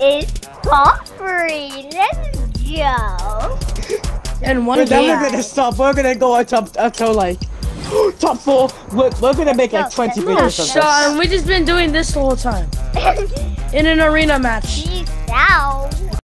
is coffee. Let's go. And one We're never gonna stop. We're gonna go up top uh, until like top four. We're, we're gonna make like 20 videos of we just been doing this the whole time. In an arena match. Peace out.